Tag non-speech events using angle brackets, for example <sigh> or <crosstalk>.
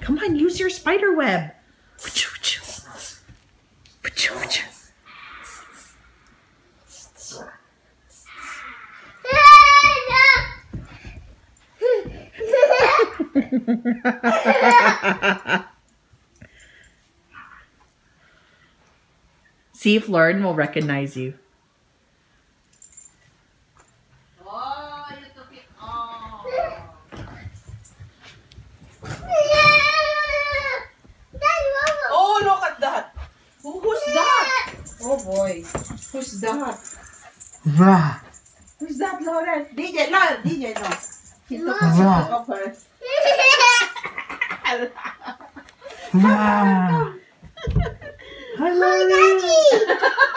Come on, use your spider web. Achoo, achoo. Achoo, <laughs> See if Lauren will recognize you. Oh, you took. Oh, look at that. Who, who's that? Oh boy. Who's that? Who's that, Lauren? DJ, Lauren, DJ, no. He took a her. <laughs> Hi! Daddy! <laughs>